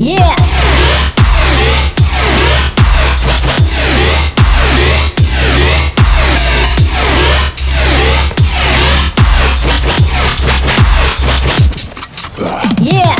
Yeah! Yeah!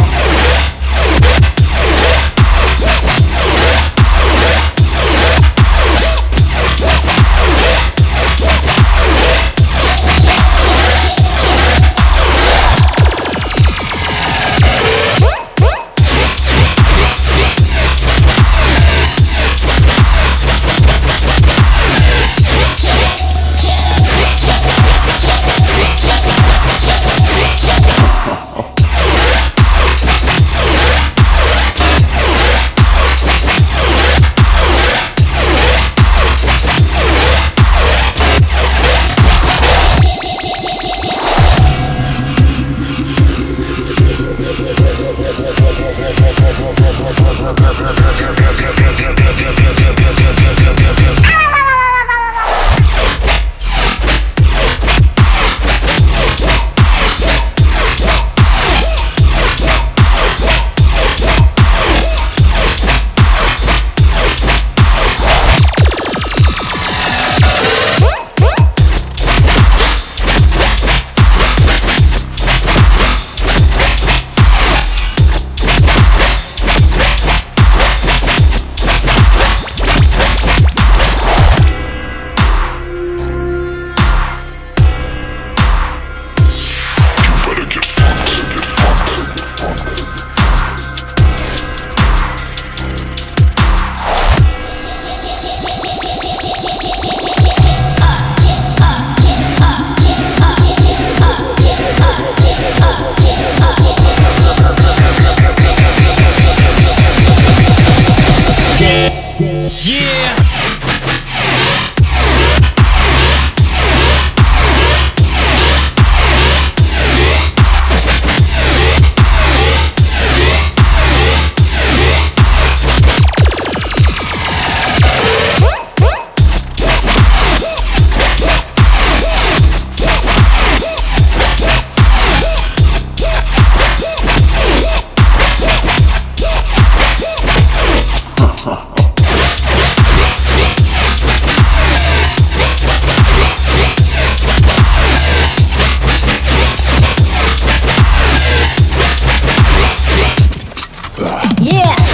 Yeah. Yeah.